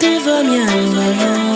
te va bien, voilà.